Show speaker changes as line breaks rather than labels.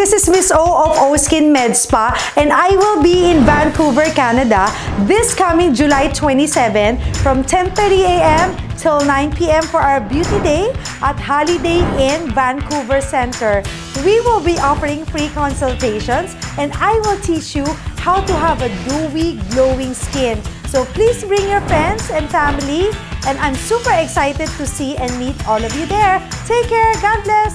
this is Miss O of O Skin Med Spa and I will be in Vancouver, Canada this coming July 27 from 10.30 a.m. till 9 p.m. for our beauty day at Holiday Inn Vancouver Center. We will be offering free consultations and I will teach you how to have a dewy, glowing skin. So please bring your friends and family and I'm super excited to see and meet all of you there. Take care. God bless.